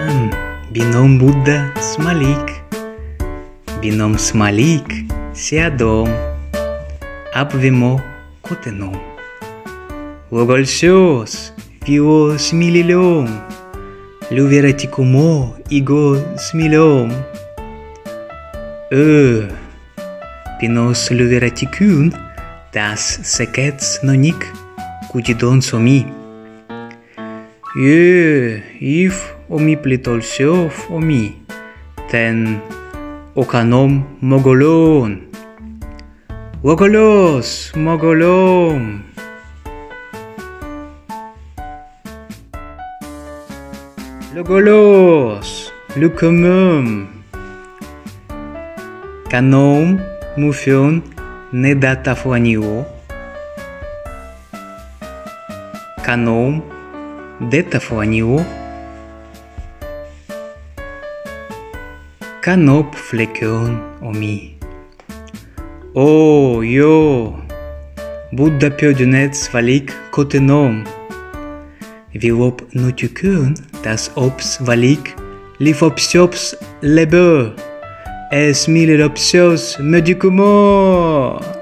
Там бином Будда смолик, бином смолик сиадом, абвемо котеном. Логольсёс, вио смилилем, лювератикумо иго смилем. Ö, pinos luveраticun, das secets nonik, cutidon somi. Jö, if وميبليطولشوف ومي تن وكانوم مغولون وغولوس مغولوم لغولوس لكموم كانوم موفيون недатафуанио каном детафуанио detafuanio. Canop flecon omi. O, yo, Buddha pjödunets valik kotenom. Vilop nutukun das ops valik lifopsiops lebe. Es milelopsios medicumo.